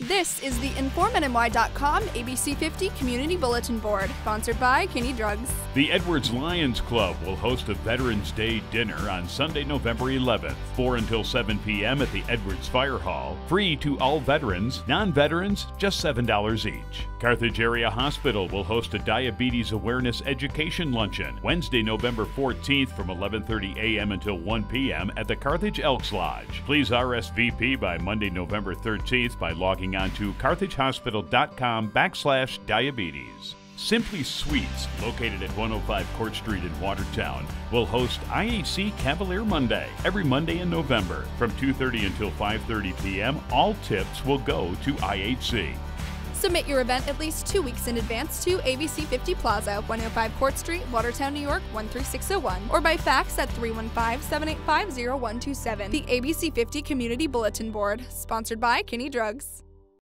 This is the InformNNY.com ABC 50 Community Bulletin Board, sponsored by Kinney Drugs. The Edwards Lions Club will host a Veterans Day dinner on Sunday, November 11th, 4 until 7 p.m. at the Edwards Fire Hall. Free to all veterans, non veterans, just $7 each. Carthage Area Hospital will host a diabetes awareness education luncheon Wednesday, November 14th from 11:30 a.m. until 1 p.m. at the Carthage Elks Lodge. Please RSVP by Monday, November 13th by logging on to carthagehospital.com backslash diabetes. Simply Sweets, located at 105 Court Street in Watertown, will host IHC Cavalier Monday every Monday in November from 2:30 until 5:30 p.m. All tips will go to IHC. Submit your event at least two weeks in advance to ABC 50 Plaza, 105 Court Street, Watertown, New York 13601, or by fax at 315 785 0127. The ABC 50 Community Bulletin Board, sponsored by Kinney Drugs.